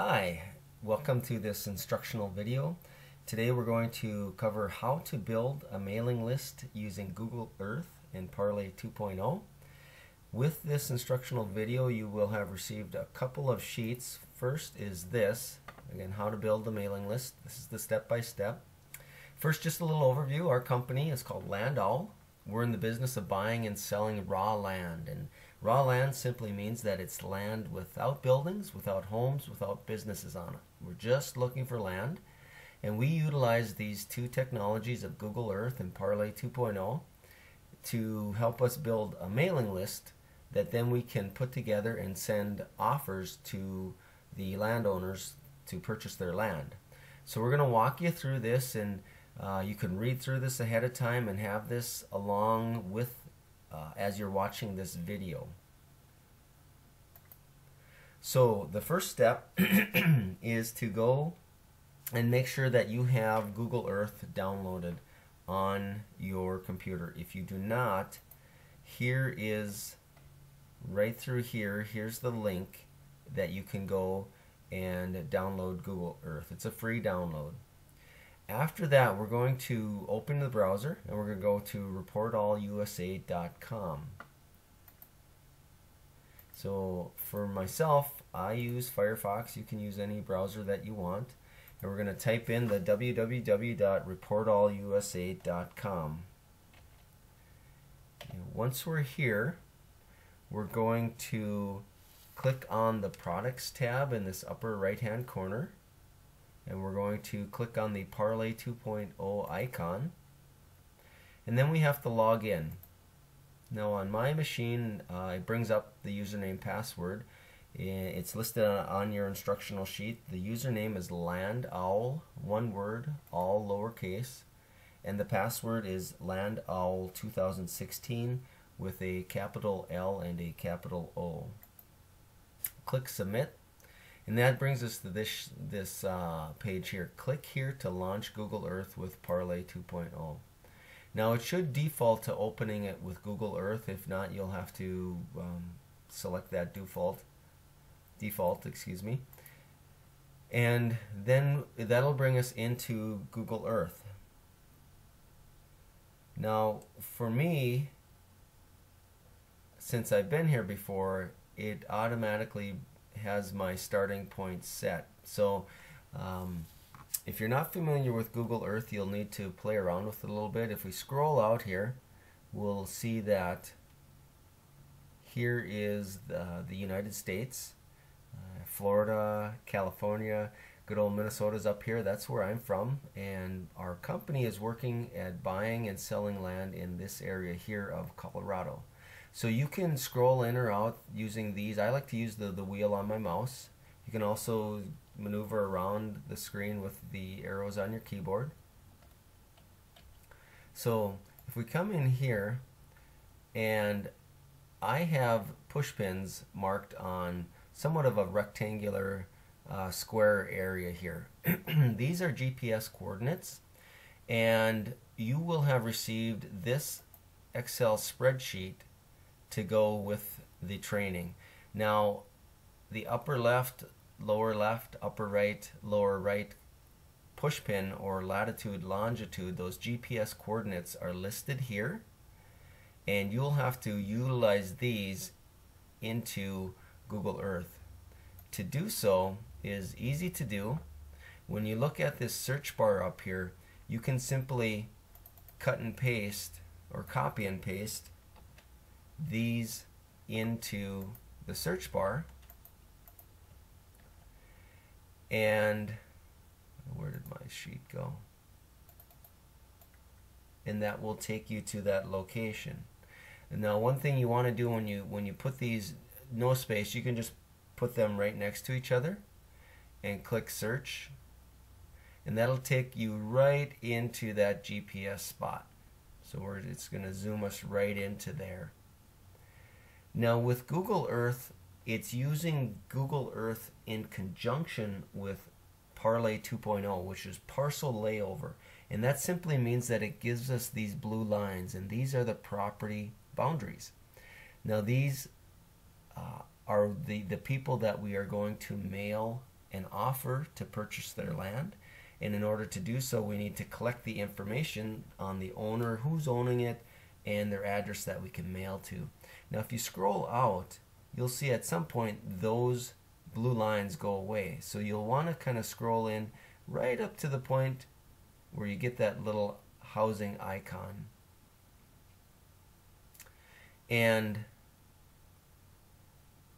Hi, welcome to this instructional video. Today we're going to cover how to build a mailing list using Google Earth in Parlay 2.0. With this instructional video you will have received a couple of sheets. First is this, again how to build a mailing list. This is the step-by-step. -step. First just a little overview. Our company is called Land Owl. We're in the business of buying and selling raw land and Raw land simply means that it's land without buildings, without homes, without businesses on it. We're just looking for land. And we utilize these two technologies of Google Earth and Parlay 2.0 to help us build a mailing list that then we can put together and send offers to the landowners to purchase their land. So we're going to walk you through this and uh, you can read through this ahead of time and have this along with uh, as you're watching this video. So the first step is to go and make sure that you have Google Earth downloaded on your computer. If you do not, here is right through here, here's the link that you can go and download Google Earth. It's a free download. After that, we're going to open the browser and we're going to go to reportallusa.com. So for myself, I use Firefox. You can use any browser that you want. And we're going to type in the www.reportallusa.com. once we're here, we're going to click on the Products tab in this upper right hand corner and we're going to click on the Parlay 2.0 icon and then we have to log in. Now on my machine uh, it brings up the username password it's listed on your instructional sheet. The username is land owl, one word, all lowercase, and the password is land owl 2016 with a capital L and a capital O. Click submit and that brings us to this, this uh, page here. Click here to launch Google Earth with Parlay 2.0. Now it should default to opening it with Google Earth. If not, you'll have to um, select that default. Default, excuse me. And then that'll bring us into Google Earth. Now, for me, since I've been here before, it automatically has my starting point set. So um, if you're not familiar with Google Earth, you'll need to play around with it a little bit. If we scroll out here, we'll see that here is the, the United States, uh, Florida, California, good old Minnesota's up here. That's where I'm from. And our company is working at buying and selling land in this area here of Colorado. So you can scroll in or out using these. I like to use the, the wheel on my mouse. You can also maneuver around the screen with the arrows on your keyboard. So if we come in here and I have push pins marked on somewhat of a rectangular uh, square area here. These are GPS coordinates and you will have received this Excel spreadsheet to go with the training. Now, the upper left, lower left, upper right, lower right push pin or latitude, longitude, those GPS coordinates are listed here. And you'll have to utilize these into Google Earth. To do so is easy to do. When you look at this search bar up here, you can simply cut and paste or copy and paste these into the search bar. And where did my sheet go? And that will take you to that location. And now one thing you want to do when you when you put these no space you can just put them right next to each other and click search. And that'll take you right into that GPS spot. So it's going to zoom us right into there now with Google Earth, it's using Google Earth in conjunction with Parlay 2.0, which is parcel layover. And that simply means that it gives us these blue lines, and these are the property boundaries. Now these uh, are the, the people that we are going to mail an offer to purchase their land. And in order to do so, we need to collect the information on the owner, who's owning it, and their address that we can mail to. Now, if you scroll out, you'll see at some point those blue lines go away. So you'll want to kind of scroll in right up to the point where you get that little housing icon. And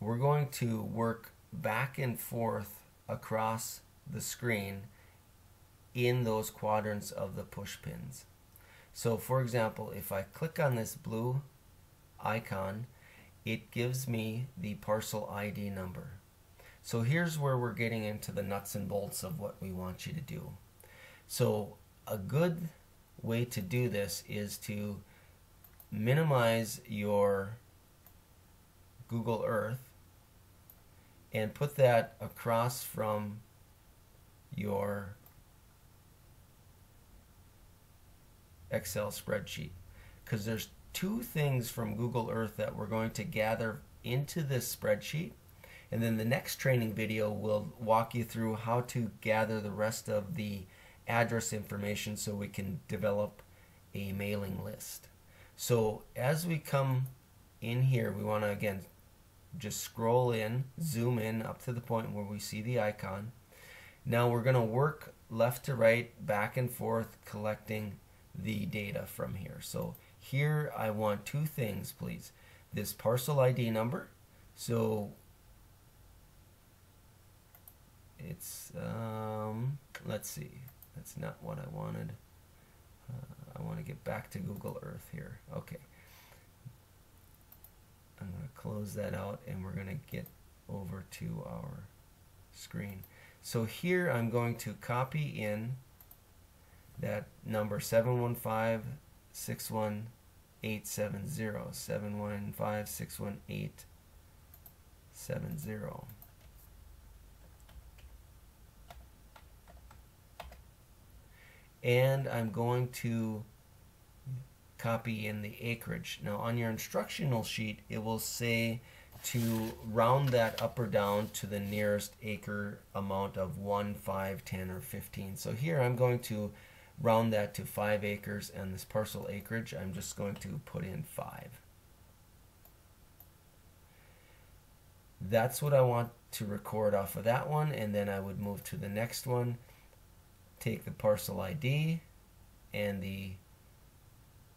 we're going to work back and forth across the screen in those quadrants of the push pins. So for example, if I click on this blue icon, it gives me the parcel ID number. So here's where we're getting into the nuts and bolts of what we want you to do. So a good way to do this is to minimize your Google Earth and put that across from your Excel spreadsheet because there's two things from Google Earth that we're going to gather into this spreadsheet and then the next training video will walk you through how to gather the rest of the address information so we can develop a mailing list. So as we come in here, we want to again just scroll in, zoom in up to the point where we see the icon. Now we're going to work left to right, back and forth, collecting the data from here. So here I want two things, please. This parcel ID number. So it's, um, let's see, that's not what I wanted. Uh, I want to get back to Google Earth here. Okay. I'm going to close that out and we're going to get over to our screen. So here I'm going to copy in that number 715 61870 715 61870 and I'm going to copy in the acreage. Now on your instructional sheet it will say to round that up or down to the nearest acre amount of 1, 5, 10, or 15. So here I'm going to round that to 5 acres and this parcel acreage I'm just going to put in 5. That's what I want to record off of that one and then I would move to the next one take the parcel ID and the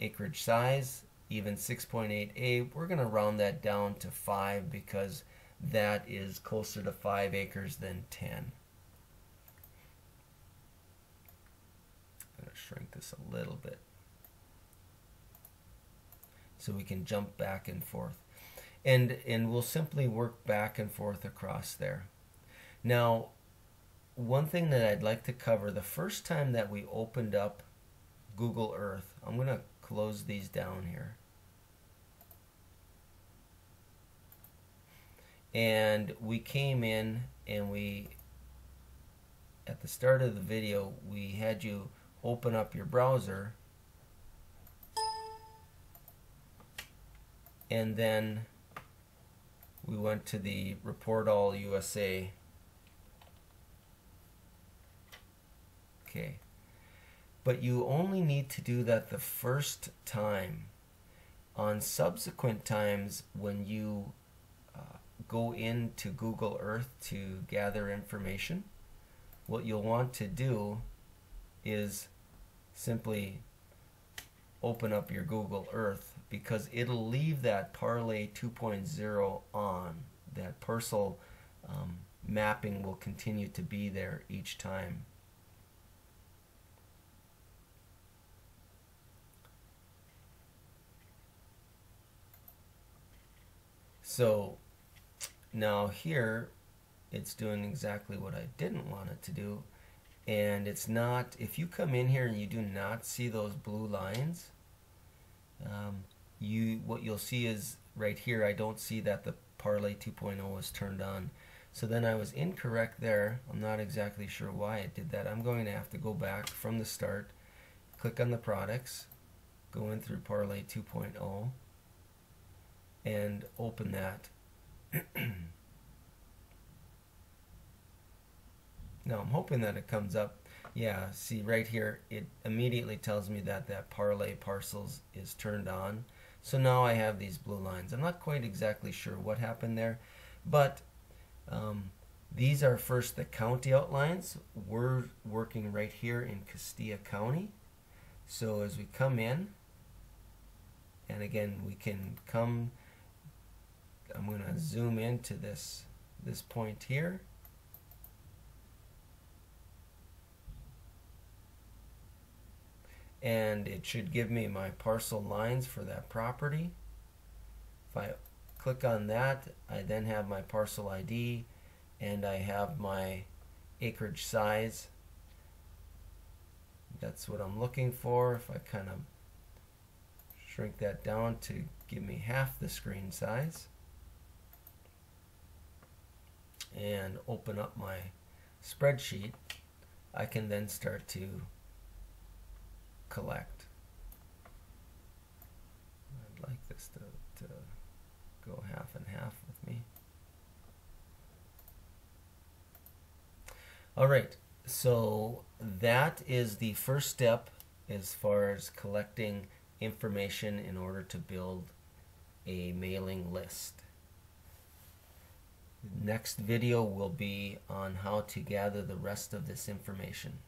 acreage size, even 6.8A, we're going to round that down to 5 because that is closer to 5 acres than 10. I'm going to shrink this a little bit so we can jump back and forth. And, and we'll simply work back and forth across there. Now, one thing that I'd like to cover the first time that we opened up Google Earth, I'm going to close these down here. And we came in and we, at the start of the video, we had you open up your browser and then we went to the Report All USA Okay. But you only need to do that the first time. On subsequent times, when you uh, go into Google Earth to gather information, what you'll want to do is simply open up your Google Earth because it'll leave that Parlay 2.0 on. That parcel um, mapping will continue to be there each time. So now here it's doing exactly what I didn't want it to do and it's not if you come in here and you do not see those blue lines um, you what you'll see is right here I don't see that the parlay 2.0 is turned on. So then I was incorrect there. I'm not exactly sure why it did that. I'm going to have to go back from the start click on the products go in through parlay 2.0 and open that. Now I'm hoping that it comes up. Yeah, see right here, it immediately tells me that that parlay parcels is turned on. So now I have these blue lines. I'm not quite exactly sure what happened there, but um, these are first the county outlines. We're working right here in Costilla County. So as we come in, and again, we can come, I'm going to zoom into this, this point here. And it should give me my parcel lines for that property. If I click on that, I then have my parcel ID and I have my acreage size. That's what I'm looking for. If I kind of shrink that down to give me half the screen size and open up my spreadsheet, I can then start to collect. I'd like this to, to go half and half with me. All right, so that is the first step as far as collecting information in order to build a mailing list. Next video will be on how to gather the rest of this information.